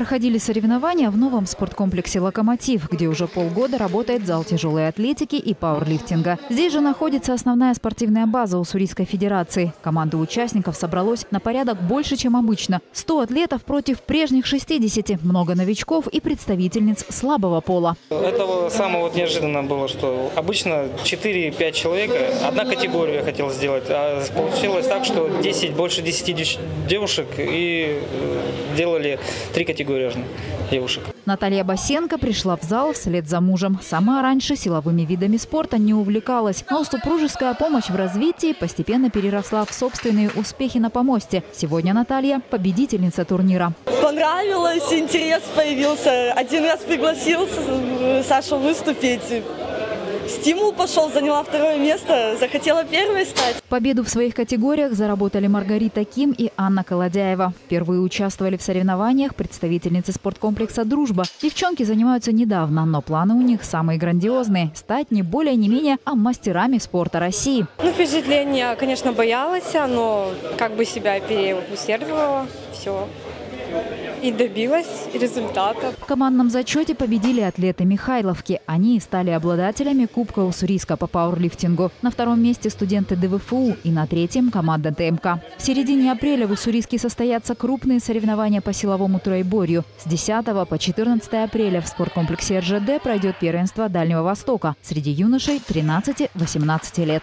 Проходили соревнования в новом спорткомплексе «Локомотив», где уже полгода работает зал тяжелой атлетики и пауэрлифтинга. Здесь же находится основная спортивная база Уссурийской Федерации. Команда участников собралось на порядок больше, чем обычно. 100 атлетов против прежних 60, много новичков и представительниц слабого пола. Это самое вот неожиданно было, что обычно 4-5 человек, одна категория я хотел сделать, а получилось так, что 10, больше 10 девушек и э, делали три категории девушек. Наталья Басенко пришла в зал вслед за мужем. Сама раньше силовыми видами спорта не увлекалась, но супружеская помощь в развитии постепенно переросла в собственные успехи на помосте. Сегодня Наталья – победительница турнира. Понравилось, интерес появился. Один раз пригласил Сашу выступить стимул пошел, заняла второе место, захотела первой стать. Победу в своих категориях заработали Маргарита Ким и Анна Колодяева. Впервые участвовали в соревнованиях представительницы спорткомплекса «Дружба». Девчонки занимаются недавно, но планы у них самые грандиозные – стать не более не менее, а мастерами спорта России. Ну, впечатление, конечно, боялась, но как бы себя переусердствовала. Все и добилась результата. В командном зачете победили атлеты Михайловки. Они стали обладателями Кубка Уссурийска по пауэрлифтингу. На втором месте студенты ДВФУ и на третьем команда ТМК. В середине апреля в Уссурийске состоятся крупные соревнования по силовому троеборью. С 10 по 14 апреля в спорткомплексе РЖД пройдет первенство Дальнего Востока среди юношей 13-18 лет.